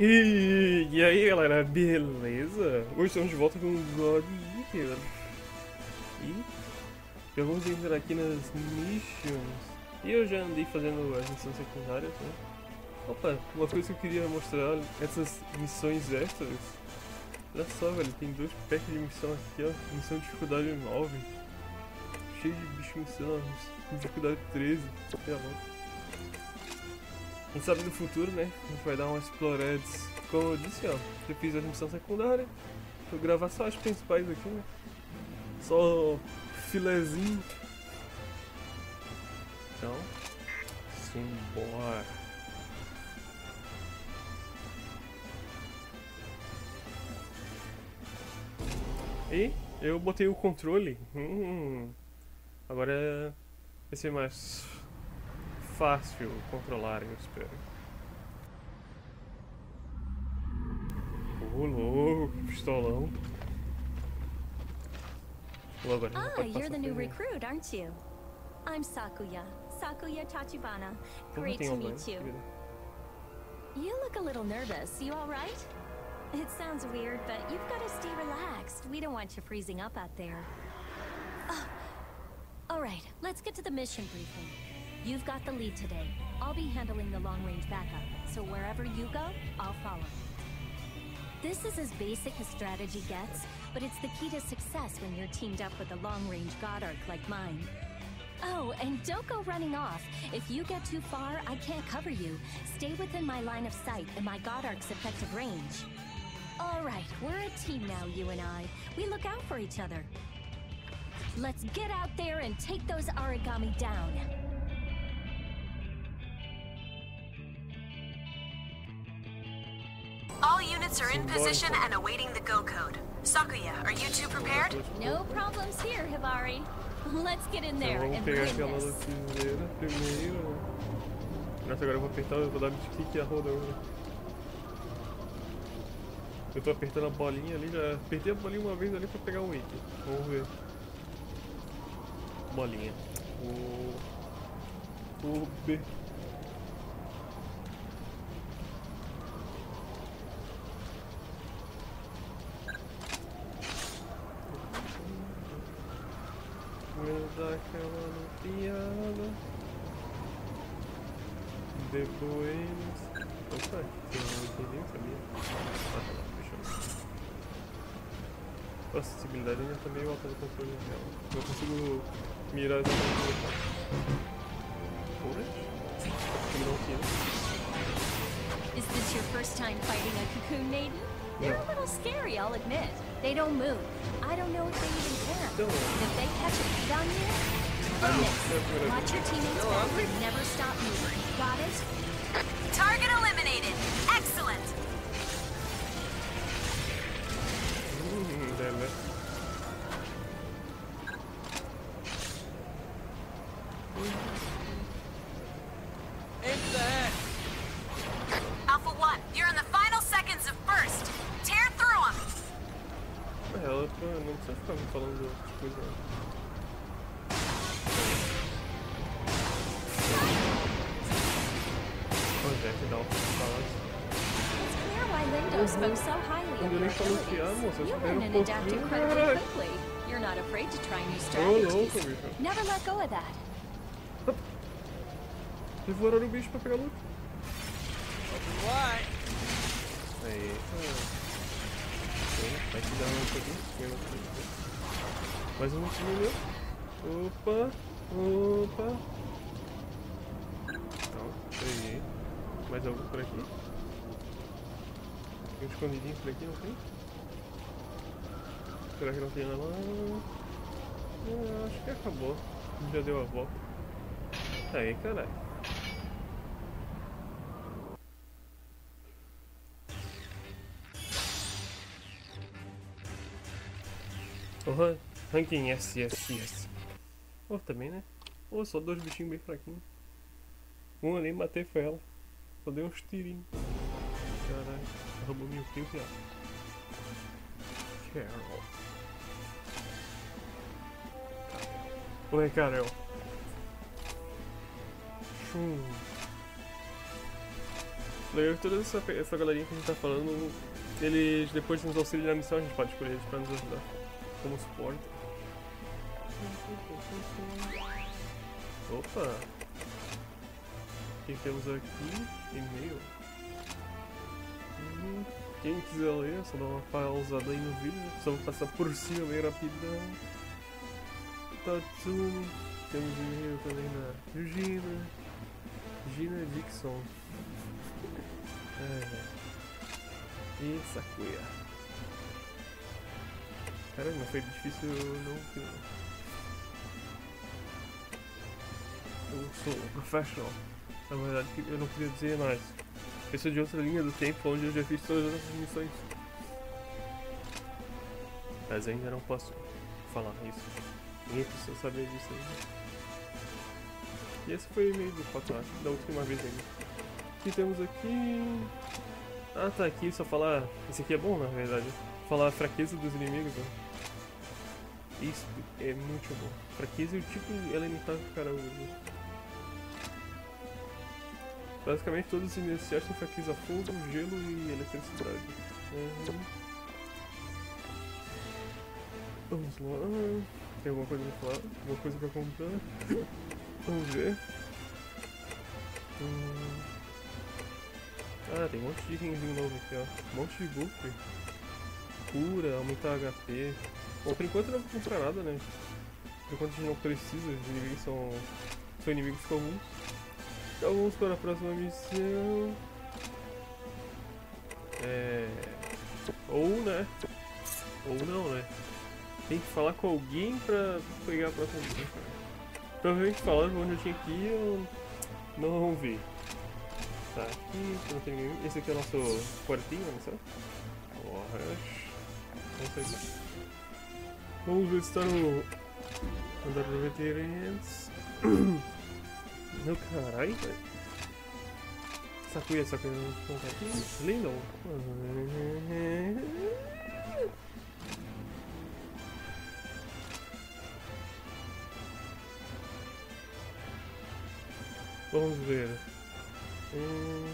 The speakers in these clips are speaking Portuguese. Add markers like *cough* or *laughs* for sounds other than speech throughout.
E, e aí galera, beleza? Hoje estamos de volta com o God Eater. E já vamos entrar aqui nas missions. E eu já andei fazendo as missões secundárias, né? Opa, uma coisa que eu queria mostrar, essas missões extras. Olha só, velho, tem dois packs de missão aqui, ó. Missão de dificuldade 9. Cheio de bicho missão, dificuldade 13. Que louco. Quem sabe no futuro, né? A gente vai dar uma exploreds. Como eu disse, ó, eu fiz a missão secundária. Vou gravar só as principais aqui, né? Só filezinho. Então, simbora. E eu botei o controle. Hum, agora vai ser mais fácil controlar, eu espero. Ô, oh, louco, pistolão. Ah, you're the new recruit, aren't you? I'm Sakuya. Sakuya Tachibana. Great to meet you. You look a little nervous. You alright? It sounds weird, but you've got to stay relaxed. We don't want you freezing up out there. Oh. Alright, let's get to the mission briefing. You've got the lead today. I'll be handling the long-range backup, so wherever you go, I'll follow. This is as basic as strategy gets, but it's the key to success when you're teamed up with a long-range God Arc like mine. Oh, and don't go running off. If you get too far, I can't cover you. Stay within my line of sight and my God Arc's effective range. All right, we're a team now, you and I. We look out for each other. Let's get out there and take those origami down. Units are in position and awaiting the go code. Sakuya, are you two prepared? No problems here, Hivari. Let's get in there and win this. primeiro. Nossa, agora eu vou apertar, eu vou dar kick a roda agora. Eu tô apertando a bolinha ali, já apertei a bolinha uma vez ali pra pegar um item. Vamos ver. Bolinha. O... O B. Vou dar aquela piada. Depois. Opa, item nem sabia. Ah, tá lá, fechou. A acessibilidade ainda tá meio alta no controle real. Não consigo mirar exatamente tá. Oi? Não aqui, Is this your first time fighting a cocoon maiden? They're a little scary, I'll admit. They don't move. I don't know if they even care. If they catch a beat on you, bonus. Watch your teammates back and never stop moving. Got it? Target eliminated. Excellent. Spoke so highly of your abilities. moça, You espera learn and adapt pouquinho. incredibly Caraca. quickly. You're not afraid to try new strategies. Never let go of that. Devoraram o bicho pra pegar loot. Aí. Vai te dar um pouquinho. Mais um time meu. Opa. Opa. Não, peguei. Mais algum por aqui? Tem um escondidinho por aqui, não tem? Será que não tem nada acho que acabou. Já deu a volta. Aí, caralho. Porra, ranking S, S, S. Pô, também, né? Pô, só dois bichinhos bem fraquinhos. Um ali matei foi ela. Só dei uns tirinhos. Caralho, roubou meu kill, viado. Carol. Carol. Chum. Toda essa, essa galerinha que a gente tá falando, eles depois de nos auxiliar na missão, a gente pode escolher eles pra nos ajudar como suporte. Opa! O que temos aqui? E-mail. Quem quiser ler, só dá uma pausada aí no vídeo. Só vou passar por cima bem rapidão. Tatsumi. Temos e-mail também na Gina. Gina Dixon. É. E Sakuya. Caramba, foi difícil não filmar. Eu sou um professional. Na verdade, eu não queria dizer mais. Eu sou de outra linha do tempo onde eu já fiz todas as missões. Mas ainda não posso falar isso. Ninguém precisa saber disso ainda. E esse foi o e-mail do Patrato, da última vez ainda. O que temos aqui? Ah tá, aqui só falar. Esse aqui é bom na verdade. Falar a fraqueza dos inimigos. Ó. Isso é muito bom. Fraqueza e o tipo elementar que o cara usa. Basicamente todos os iniciais têm fraqueza fogo, gelo e eletricidade. Uhum. Vamos lá. Tem alguma coisa pra falar? Alguma coisa pra contar? Vamos ver. Hum. Ah, tem um monte de itemzinho novo aqui, ó. Um monte de buff. Cura, aumentar HP. Bom, por enquanto não vou comprar nada, né? Por enquanto a gente não precisa, os inimigos são, são inimigos comuns. Então vamos para a próxima missão. É... Ou, né? Ou não, né? Tem que falar com alguém pra pegar a próxima missão. Provavelmente falando onde eu tinha que ir, eu não vi. Tá, aqui não tem ninguém. Esse aqui é o nosso quartinho, não sei. Vamos. Vamos ver se tá no. Andar de veteranos. *clears throat* Meu caralho, velho. Sakuya, Sakuya, não tá aqui? Lindo. Vamos ver. Hum...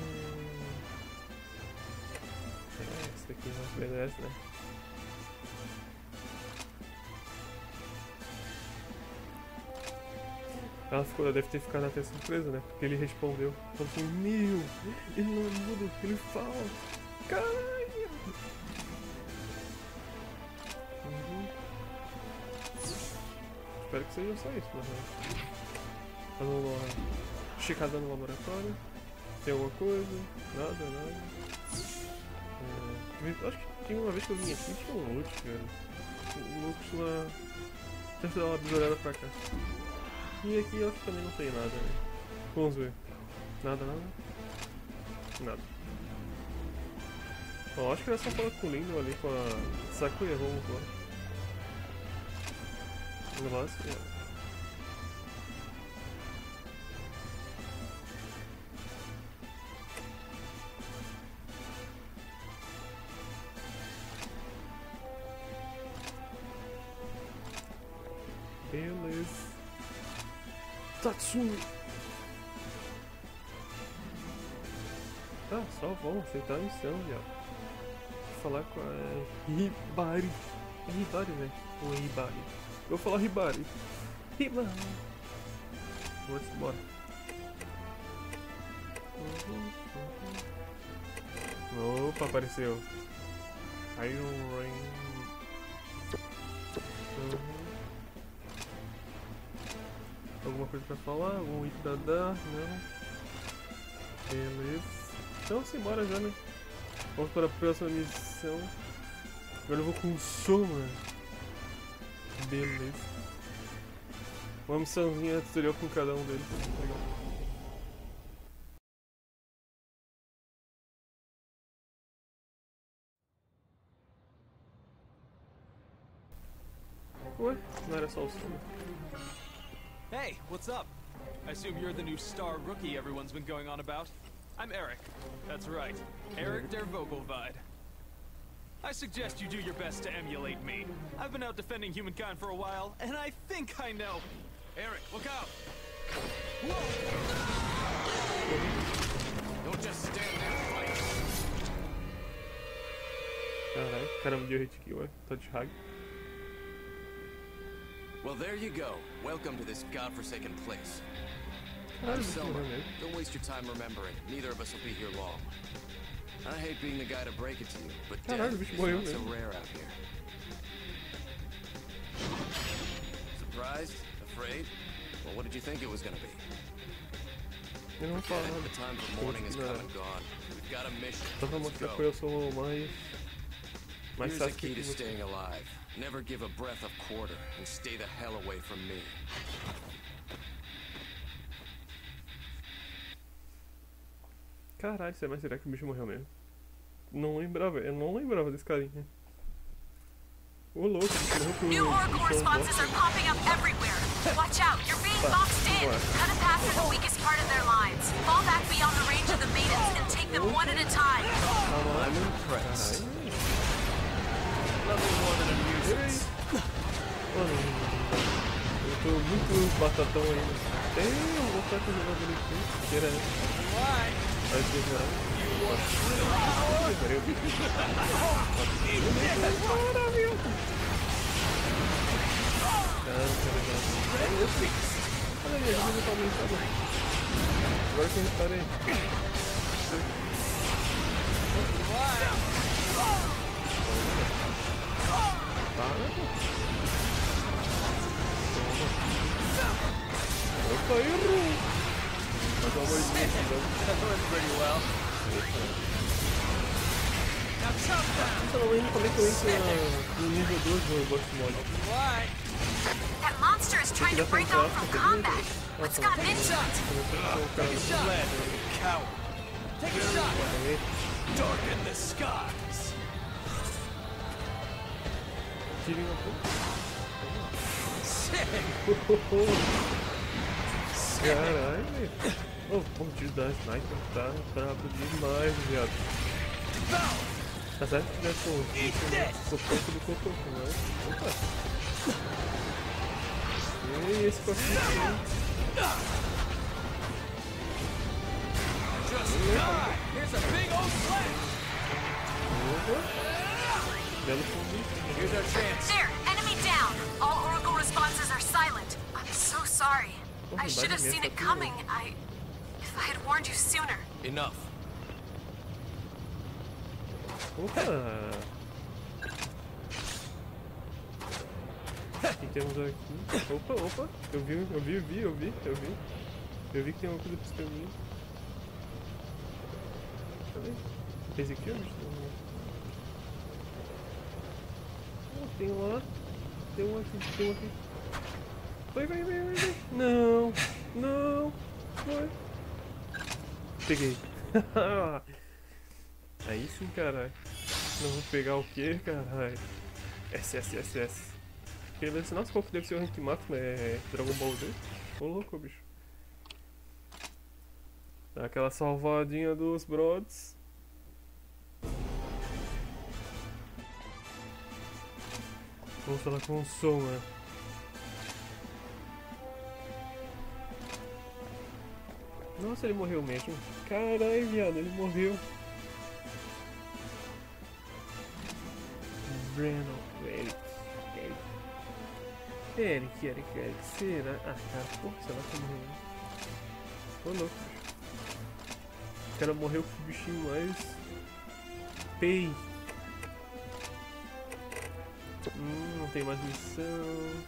É, esse aqui não merece, né? Ela, ficou, ela deve ter ficado até surpresa, né? Porque ele respondeu. Falou assim, meu, ele não é mudo, ele fala. Caralho! Uhum. Espero que seja só isso, mas... Vamos lá no laboratório. Tem alguma coisa? Nada, nada. É, acho que tem uma vez que eu vim aqui tinha um loot, cara. O loot costuma. Deixa dar uma bisolhada pra cá. E aqui eu também não tem nada, né? Vamos ver. Nada, nada. Nada. Bom, acho que era só falar com o Lindo ali com a Sakuya, vamos lá. Negócio, é. Tatsumi. Ah, só vamos aceitar a missão, viado. Falar com a Hibari. É Hibari, né? Ou Hibari? Eu vou falar Hibari. Hibari. Vamos embora. Opa, apareceu. Iron Rain. Coisa pra falar? Algum dar? Não. Beleza. Então simbora já, né? Vamos para a próxima missão. Agora eu vou com Soma. Beleza. Uma missãozinha tutorial com cada um deles. Legal. Ué, não era só o Soma. Hey, what's up? I assume you're the new star rookie everyone's been going on about. I'm Eric. That's right, Eric der Vogelweid. I suggest you do your best to emulate me. I've been out defending humankind for a while, and I think I know. Eric, look out! Whoa! Don't just stand there and fight. Deu hit ué. Tô de hack. Well, there you go. Welcome to this godforsaken place. I'm Selma. Don't waste your time remembering. Neither of us will be here long. I hate being the guy to break it to you, but death is not so rare out here. Surprised? Afraid? Well, what did you think it was gonna be? Eu não vou falar The time for mourning is come and gone. We've got a mission. Só pra Let's mostrar go. que eu sou mais. Mais Here's the key to staying alive. Never give a breath of quarter and stay the hell away from me. Caralho, mas será que o bicho morreu mesmo? Não lembrava, eu não lembrava desse carinha. Ô louco, bicho morreu pro New Oracle responses are popping up everywhere. Watch out, you're being boxed in. What? Cut a path through the weakest part of their lines. Fall back beyond the range of the maidens and take them one at a time. I'm impressed. Nothing more than amusement. Mano, eu tô muito batatão ainda. Tem um vou ficar com o jogador aqui. Que era. Vai ser geral. Peraí, cara, cara. É meu fix. Olha aí, a vida tá aumentada. Agora que eu reparei. Opa, errou! Mas pelo amor de Deus, não. That went pretty well. Então, eu ainda como é que eu entro na- no nível 2 do Ghost Mod? That monster is trying to break out from combat. What's gotten into it? Coward. Take a shot. Darken the skies. Tirem uma pouco. Caralho, velho. O tiro da sniper tá brabo demais, viado. Tá certo que já tô o pouco do cotoco, mas. Opa! E esse coquinho aqui? Just die. Here's a big old slap. Opa! Belo. Here's our chance. There, enemy down. All Oracle responses are silent. I'm so sorry. I should have seen it coming. I. If I had warned you sooner. Enough. Opa! O que temos aqui? Opa, opa! Eu vi, eu vi, eu vi, eu vi, eu vi. Eu vi que tem uma coisa pra caminho. Cadê? Esse aqui, ó, bicho? Tem um lá. Tem um aqui, tem um aqui. Vai, vai, vai, vai, vai. Não! Não! Foi! Peguei. *laughs* Aí sim, caralho. Não vou pegar o que, caralho? SSSS. Se, nossa, qual que deve ser o rank máximo? É Dragon Ball Z? Ô louco, bicho. Dá aquela salvadinha dos brods. Vamos falar com o Soma. Nossa, ele morreu mesmo. Caralho, viado, ele morreu. Breno, Eric, Eric. Eric, Eric, Eric, será? Ah, cara, porra, será que morreu? Ô louco. O cara morreu com o bichinho mais. Pei. Não tem mais missão.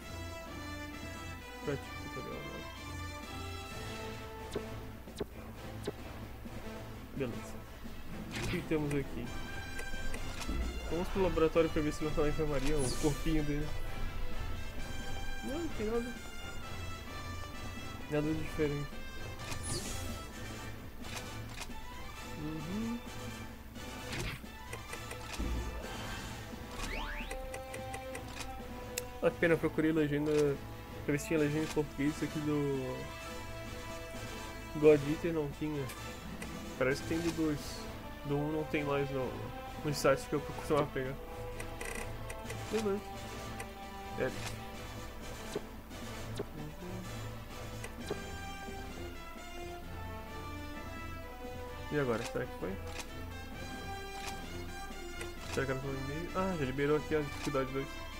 Pratique tutorial, não. Beleza. O que temos aqui? Vamos pro laboratório pra ver se não tá na enfermaria o corpinho dele. Não, não tem nada. Nada diferente. Uhum. Que pena, eu procurei legenda. Pra ver se tinha legenda em português aqui do. God Eater não tinha. Parece que tem do 2. Do 1 um não tem mais no, nos sites que eu costumava pegar. Beleza. É. E agora, será que foi? Será que ela falou e-mail? Ah, já liberou aqui a dificuldade 2.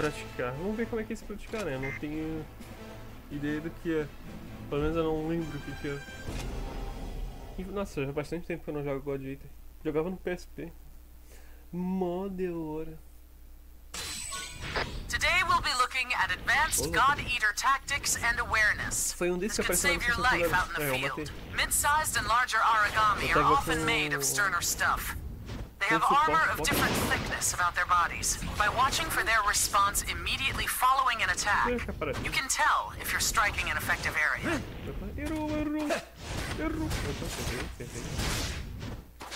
Praticar. Vamos ver como é que é esse praticar, né? Eu não tenho ideia do que é. Pelo menos eu não lembro o que, que é. Nossa, já bastante tempo que eu não jogo God Eater. Jogava no PSP. Mó de hora. Today we'll be looking at advanced God Eater tactics and awareness. Foi um desses que apareceu na life out in É, the eu matei. field. Mid-sized and larger origami are often made of sterner stuff. Have armor of different thickness about their bodies. By watching for their response immediately following an attack, you can tell if you're striking an effective area.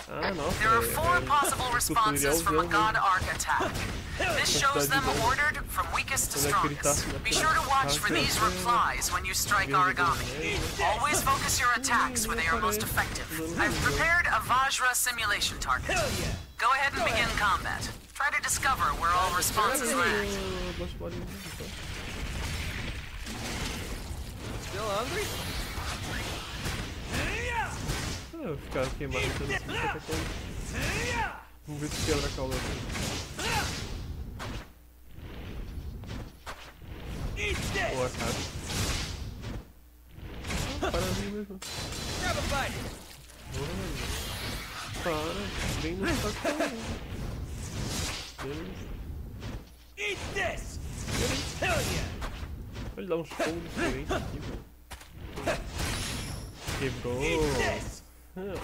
Nossa. There are four possible *laughs* responses from a God mesmo. Arc attack. This *laughs* shows them ordered from weakest to Quando é que ele tá strongest. Be sure to watch for these replies when you strike origami. Always focus your attacks where they are most effective. I've prepared a Vajra simulation target. Go ahead and begin combat. Try to discover where all responses land. Boas bolinhas, então. Still hungry? Eu ficar aqui matando assim, qualquer coisa. Vamos ver se quebra a cauda dele. Boa, cara. Para ali mesmo. Grab a bite. Para, bem no saco. Beleza. Ele dá uns aqui, velho. Quebrou. Ah.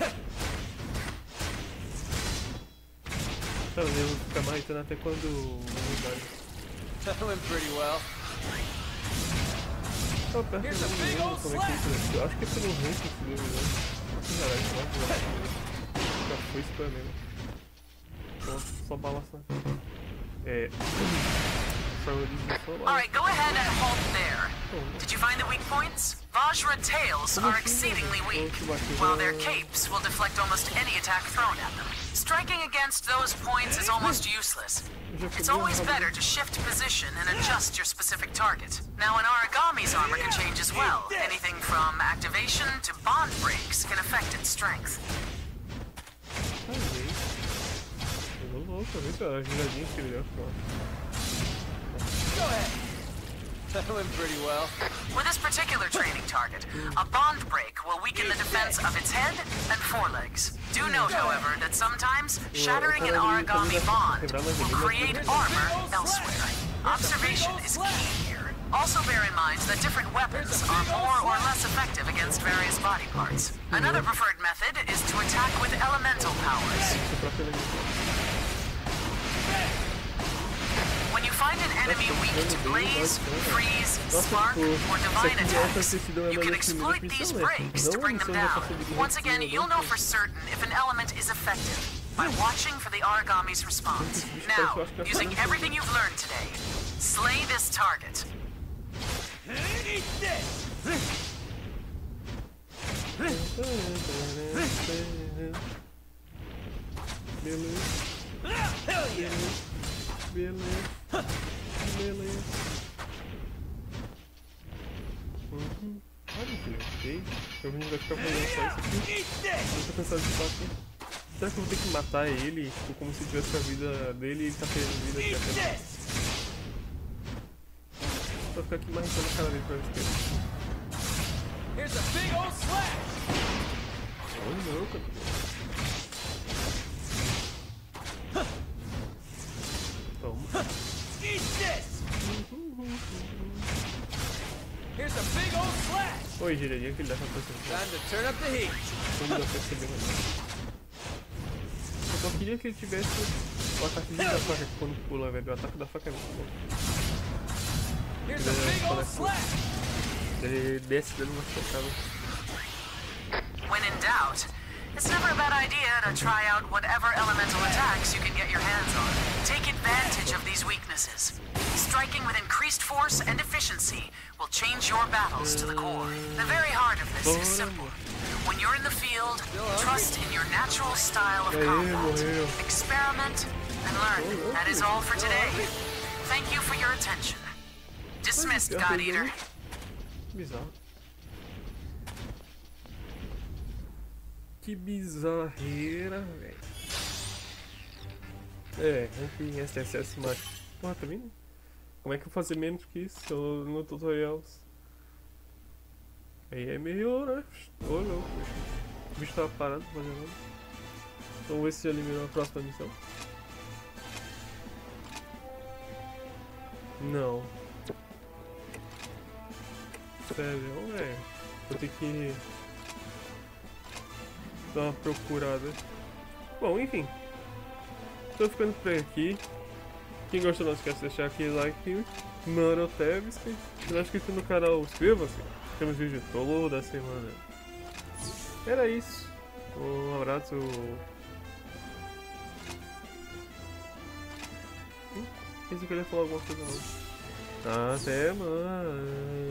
Cara, eu vou ficar marretando até quando. That went pretty well. Opa, eu Here's a não big lembro old como é que é isso. Eu acho que é pelo rank esse livro, né? Caralho, não vai Já foi spam mesmo. Só, só balança. É. Só origem só. Alright, go ahead and halt there. Did you find the weak points? Vajra tails are exceedingly weak, while their capes will deflect almost any attack thrown at them. Striking against those points is almost useless. It's always better to shift position and adjust your specific target. Now, an origami's armor can change as well. Anything from activation to bond breaks can affect its strength. Talvez. Louco, viu, cara? Que ele deu, pô. Go ahead. *laughs* That went pretty well. With this particular training target, a bond break will weaken the defense of its head and forelegs. Do note, however, that sometimes shattering an origami bond will create armor elsewhere. Observation is key here. Also bear in mind that different weapons are more or less effective against various body parts. Another preferred method is to attack with elemental powers. When you find an enemy weak to blaze, freeze, spark, or divine attacks, you can exploit these breaks to bring them down. Once again, you'll know for certain if an element is effective by watching for the origami's response. *laughs* Now, using everything you've learned today, slay this target. Hell yeah. Beleza. Uhum. Olha que ok. Eu vai ficar fazendo só isso aqui. Eu cansado de bater. Será que eu vou ter que matar ele? Tipo, como se tivesse a vida dele e ele tá perdendo vida aqui até. Vou ficar aqui marretando a cara dele pra ver se Here's a big old slash. Olha, não, Oi, giradinha que ele dá pra perceber. Time to turn up the heat. Como dá pra perceber mais. Eu só queria que ele tivesse o ataque da faca quando pula, velho. O ataque da faca é muito bom. Slash. Ele desce dando uma socada. When in doubt, it's never a bad idea to try out whatever elemental attacks you can get your hands on. Take advantage of these weaknesses. Striking with increased force and efficiency will change your battles to the core. The very heart of this is simple. When you're in the field, trust in your natural style of combat. Experiment and learn. That is all for today. Thank you for your attention. Dismissed, God Eater. Bizarro. Que bizarreira, velho. É, aqui SSS mais. Porra, vendo? Como é que eu vou fazer menos que isso no tutorial? Aí é meio, né? O bicho tava parado fazendo nada. Então vamos ver se eliminou a próxima missão. Não. Sério, é. Vou ter que dar uma procurada. Bom, enfim. Tô ficando por aqui. Quem gostou, não esquece de deixar aquele like. Marotevski. Se não é inscrito no canal, inscreva-se. Temos vídeo toda semana. Era isso. Um abraço. Hum, pensei que ele ia falar alguma coisa não. Até mais.